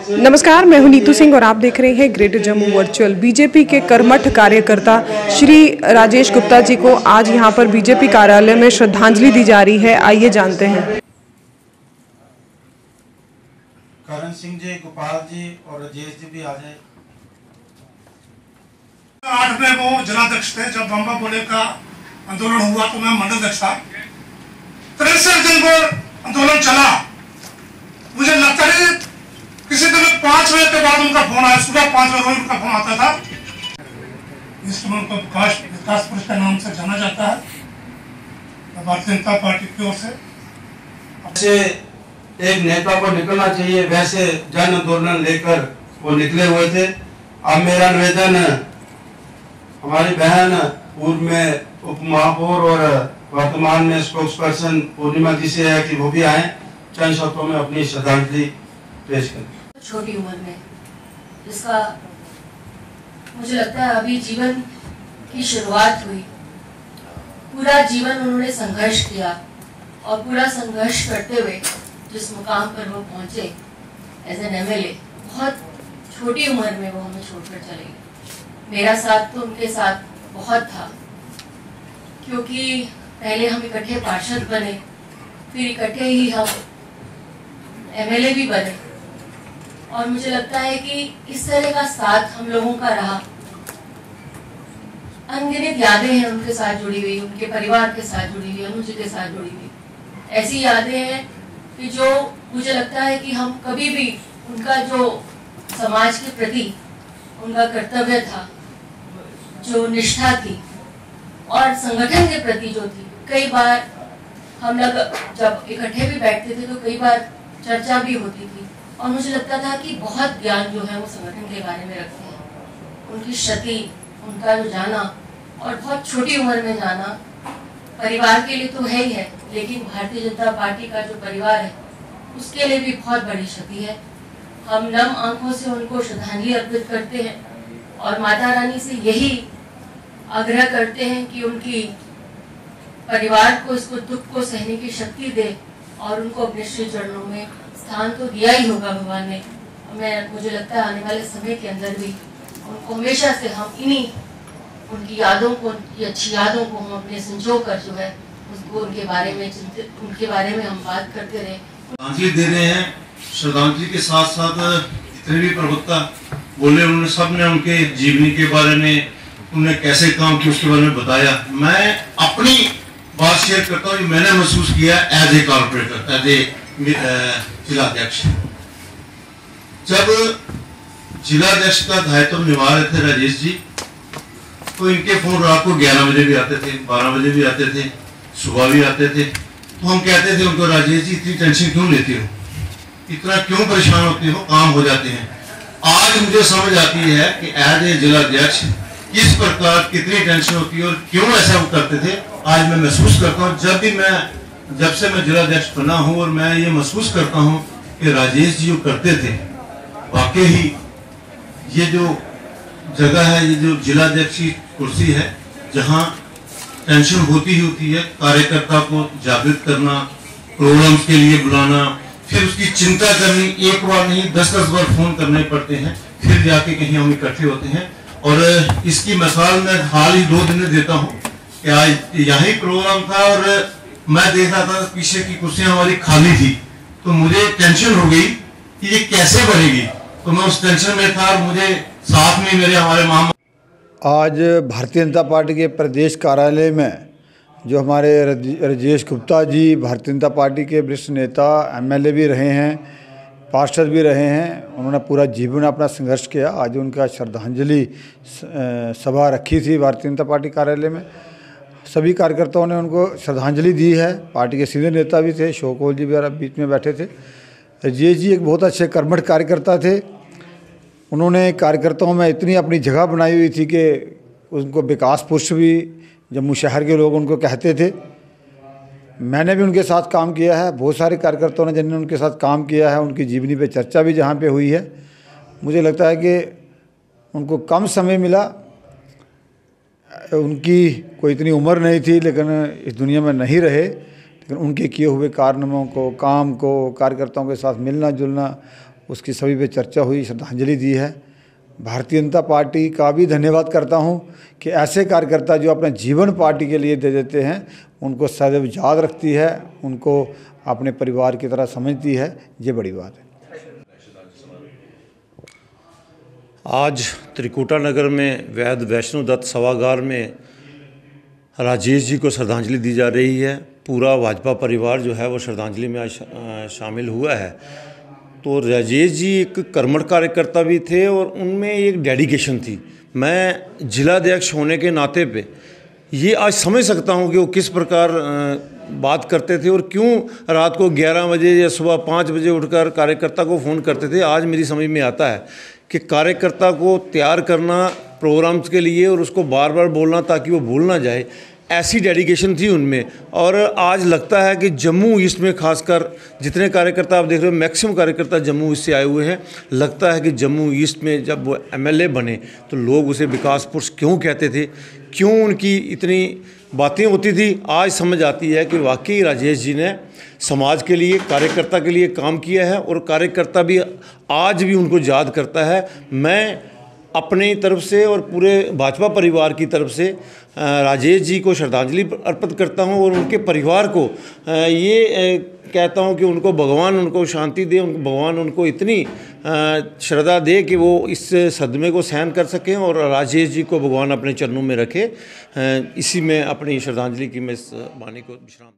नमस्कार मैं हूँ नीतू सिंह और आप देख रहे हैं ग्रेटर जम्मू वर्चुअल। बीजेपी के कर्मठ कार्यकर्ता श्री राजेश गुप्ता जी को आज यहाँ पर बीजेपी कार्यालय में श्रद्धांजलि दी जा रही है। आइए जानते हैं। करण सिंह जी गोपाल जी और राजेश जी भी आ जाए। आठ में वो जिलाध्यक्ष थे जब बम्बा बोले का आंदोलन हुआ तो मैं मंडल अध्यक्ष था। तिरसठ दिन वो आंदोलन चला मुझे लगता है किसी दिन बजे के बाद उनका फ़ोन आया। सुबह पाँच बजे उनका फ़ोन आता था। इसमें उनको विकास विकास पुरुष के नाम से जाना जाता है। भारतीय जनता पार्टी की ओर से। से एक नेता को निकलना चाहिए, वैसे जन आंदोलन लेकर वो निकले हुए थे। अब मेरा निवेदन, हमारी बहन पूर्व में उप महापौर और वर्तमान में स्पोक्स पर्सन पूर्णिमा जी से है कि वो भी आए। चंद शब्दों में अपनी श्रद्धांजलि पेश करें। छोटी उम्र में, जिसका मुझे लगता है अभी जीवन की शुरुआत हुई। पूरा जीवन उन्होंने संघर्ष किया और पूरा संघर्ष करते हुए जिस मुकाम पर वो पहुँचे एज एन एमएलए बहुत छोटी उम्र में वो हमें छोड़कर चले गए। मेरा साथ तो उनके साथ बहुत था, क्योंकि पहले हम इकट्ठे पार्षद बने, फिर इकट्ठे ही हम एमएलए भी बने। और मुझे लगता है कि इस तरह का साथ हम लोगों का रहा। अनगिनत यादें हैं उनके साथ जुड़ी हुई, उनके परिवार के साथ जुड़ी हुई अनुज के साथ जुड़ी हुई। ऐसी यादें हैं कि जो मुझे लगता है कि हम कभी भी उनका जो समाज के प्रति उनका कर्तव्य था, जो निष्ठा थी और संगठन के प्रति जो थी, कई बार हम लोग जब इकट्ठे भी बैठते थे तो कई बार चर्चा भी होती थी। और मुझे लगता था कि बहुत ज्ञान जो है वो संगठन के बारे में रखते हैं। उनकी क्षति, उनका जो जाना और बहुत छोटी उम्र में जाना परिवार के लिए तो है ही है, लेकिन भारतीय जनता पार्टी का जो परिवार है, उसके लिए भी बहुत बड़ी क्षति है। हम नम आँखों से उनको श्रद्धांजलि अर्पित करते हैं और माता रानी से यही आग्रह करते हैं कि उनकी परिवार को, इसको दुख को, सहने की शक्ति दे और उनको अपने श्री चरणों में स्थान तो दिया ही होगा भगवान ने। मैं, मुझे लगता है आने वाले समय के अंदर भी उनको हमेशा से हम इन्हीं, उनकी यादों को, उनकी अच्छी यादों को हम अपने संजो कर जो है, उसको उनके बारे में चिंतित, उनके बारे में हम बात करते रहे। श्रद्धांजलि दे रहे हैं, श्रद्धांजलि के साथ साथ जितने भी प्रवक्ता बोले, उन्होंने सबने उनके जीवनी के बारे में, उन्होंने कैसे काम किया, उसके बारे में बताया। मैं अपनी बात शेयर करता हूँ मैंने महसूस किया as a corporator as a जिलाध्यक्ष। जब जिलाध्यक्ष का दायित्व निभा रहे थे राजेश जी तो इनके फ़ोन रात को 11 बजे भी आते थे 12 बजे भी आते थे, सुबह भी आते थे। तो हम कहते थे उनको, राजेश जी, इतनी टेंशन क्यों लेते हो? इतना क्यों परेशान होते हो? काम हो जाते हैं। आज मुझे समझ आती है कि एज ए जिलाध्यक्ष, किस प्रकार कितनी टेंशन होती है और क्यों ऐसा करते थे, आज मैं महसूस करता हूँ। जब भी मैं जब से मैं जिलाध्यक्ष बना हूँ और मैं ये महसूस करता हूँ कि राजेश जी जो करते थे, वाकई ही ये जो जगह है, ये जो जिलाध्यक्ष की कुर्सी है, जहाँ टेंशन होती ही होती है, कार्यकर्ता को जागृत करना प्रोग्राम्स के लिए बुलाना, फिर उसकी चिंता करनी, एक बार नहीं दस दस बार फ़ोन करने पड़ते हैं, फिर जाके कहीं हम इकट्ठे होते हैं। और इसकी मिसाल मैं हाल ही दो दिन देता हूँ कि आज यही प्रोग्राम था और मैं देख रहा था पीछे की कुर्सियाँ हमारी खाली थी तो मुझे टेंशन हो गई कि ये कैसे बनेगी। तो मैं उस टेंशन में था और मुझे साथ में मेरे हमारे मामा आज भारतीय जनता पार्टी के प्रदेश कार्यालय में जो हमारे राजेश गुप्ता जी, भारतीय जनता पार्टी के वरिष्ठ नेता एमएलए भी रहे हैं पार्षद भी रहे हैं, उन्होंने पूरा जीवन अपना संघर्ष किया। आज उनका श्रद्धांजलि सभा रखी थी भारतीय जनता पार्टी कार्यालय में। सभी कार्यकर्ताओं ने उनको श्रद्धांजलि दी है। पार्टी के सीनियर नेता भी थे, शोकोल जी वगैरह बीच में बैठे थे। राजेश जी एक बहुत अच्छे कर्मठ कार्यकर्ता थे। उन्होंने कार्यकर्ताओं में इतनी अपनी जगह बनाई हुई थी कि उनको विकास पुरुष भी जम्मू शहर के लोग उनको कहते थे। मैंने भी उनके साथ काम किया है। बहुत सारे कार्यकर्ताओं ने जिन्होंने उनके साथ काम किया है, उनकी जीवनी पे चर्चा भी जहाँ पे हुई है। मुझे लगता है कि उनको कम समय मिला। उनकी कोई इतनी उम्र नहीं थी, लेकिन इस दुनिया में नहीं रहे, लेकिन उनके किए हुए कारनामों को, काम को, कार्यकर्ताओं के साथ मिलना जुलना, उसकी सभी पे चर्चा हुई, श्रद्धांजलि दी है। भारतीय जनता पार्टी का भी धन्यवाद करता हूँ कि ऐसे कार्यकर्ता जो अपने जीवन पार्टी के लिए दे देते हैं, उनको सदैव याद रखती है, उनको अपने परिवार की तरह समझती है। ये बड़ी बात है। आज त्रिकुटा नगर में वैद वैष्णो दत्त सभागार में राजेश जी को श्रद्धांजलि दी जा रही है। पूरा भाजपा परिवार जो है वो श्रद्धांजलि में आज शामिल हुआ है। तो राजेश जी एक कर्मठ कार्यकर्ता भी थे और उनमें एक डेडिकेशन थी। मैं जिलाध्यक्ष होने के नाते पे ये आज समझ सकता हूँ कि वो किस प्रकार बात करते थे और क्यों रात को 11 बजे या सुबह 5 बजे उठकर कार्यकर्ता को फ़ोन करते थे? आज मेरी समझ में आता है कि कार्यकर्ता को तैयार करना प्रोग्राम्स के लिए और उसको बार बार बोलना ताकि वो भूल ना जाए, ऐसी डेडिकेशन थी उनमें। और आज लगता है कि जम्मू ईस्ट में खासकर जितने कार्यकर्ता आप देख रहे हो, मैक्सिमम कार्यकर्ता जम्मू ईस्ट से आए हुए हैं। लगता है कि जम्मू ईस्ट में जब वो एमएलए बने तो लोग उसे विकास पुरुष क्यों कहते थे? क्यों उनकी इतनी बातें होती थी? आज समझ आती है कि वाकई राजेश जी ने समाज के लिए, कार्यकर्ता के लिए काम किया है और कार्यकर्ता भी आज भी उनको याद करता है। मैं अपनी तरफ़ से और पूरे भाजपा परिवार की तरफ़ से राजेश जी को श्रद्धांजलि अर्पित करता हूँ और उनके परिवार को ये कहता हूँ कि उनको भगवान उनको शांति दे, उनको भगवान उनको इतनी श्रद्धा दे कि वो इस सदमे को सहन कर सकें और राजेश जी को भगवान अपने चरणों में रखे। इसी में अपनी श्रद्धांजलि की मैं इस वाणी को विश्राम